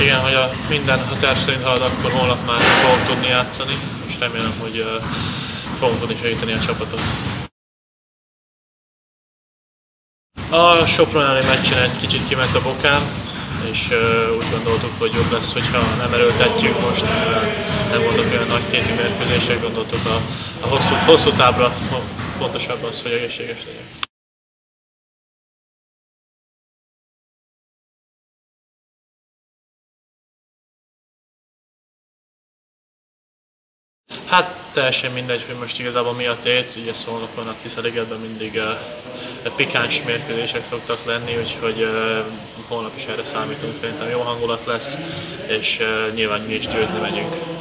Igen, hogy a minden terv szerint halad, akkor holnap már fogok tudni játszani, és remélem, hogy uh, fogunk tudni segíteni a csapatot. A Sopron elleni meccsen egy kicsit kiment a bokám, és uh, úgy gondoltuk, hogy jobb lesz, hogyha nem erőltetjük most, uh, nem voltak olyan nagy tétű mérkőzések, gondoltuk a, a hosszú, hosszú tábra fontosabb az, hogy egészséges legyek. Hát teljesen mindegy, hogy most igazából mi a tét, ugye szólnokon a Tiszeligetben mindig uh, pikáns mérkőzések szoktak lenni, úgyhogy uh, holnap is erre számítunk, szerintem jó hangulat lesz, és uh, nyilván mi is győzni megyünk.